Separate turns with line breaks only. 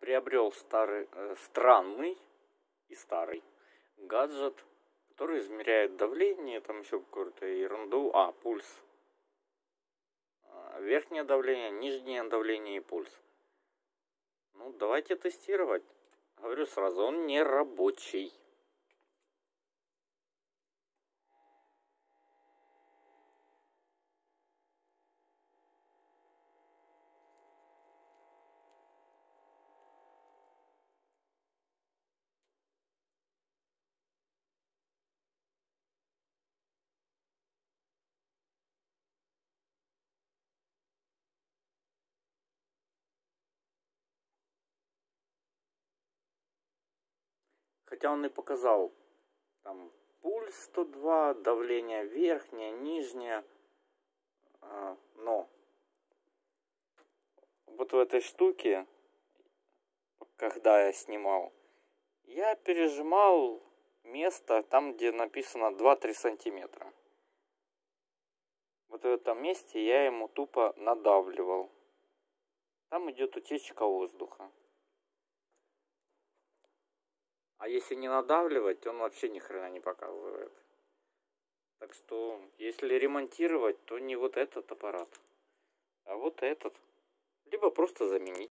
приобрел старый, э, странный и старый гаджет, который измеряет давление, там еще какую-то ерунду. А, пульс. А, верхнее давление, нижнее давление и пульс. Ну, давайте тестировать. Говорю сразу, он не рабочий. Хотя он и показал там пульс 102, давление верхнее, нижнее. А, но вот в этой штуке, когда я снимал, я пережимал место там, где написано 2-3 сантиметра. Вот в этом месте я ему тупо надавливал. Там идет утечка воздуха. А если не надавливать, он вообще ни хрена не показывает. Так что, если ремонтировать, то не вот этот аппарат, а вот этот. Либо просто заменить.